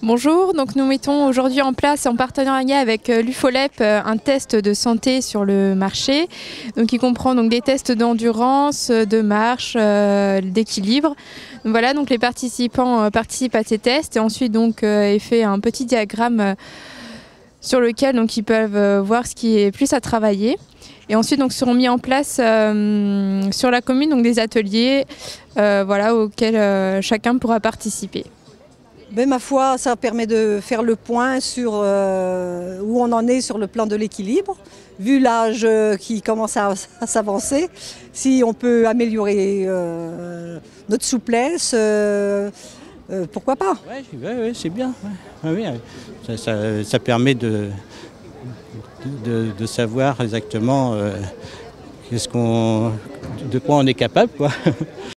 Bonjour, donc nous mettons aujourd'hui en place en partenariat avec euh, l'UFOLEP euh, un test de santé sur le marché. Donc il comprend donc des tests d'endurance, euh, de marche, d'équilibre. Voilà, donc les participants participent à ces tests et ensuite donc est fait un petit diagramme sur lequel donc ils peuvent voir ce qui est plus à travailler. Et ensuite donc seront mis en place sur la commune donc des ateliers voilà, auxquels chacun pourra participer. Ben, ma foi, ça permet de faire le point sur euh, où on en est sur le plan de l'équilibre. Vu l'âge euh, qui commence à, s'avancer, si on peut améliorer euh, notre souplesse, pourquoi pas? Oui, c'est bien. Ça, permet de, de, savoir exactement ce de quoi on est capable.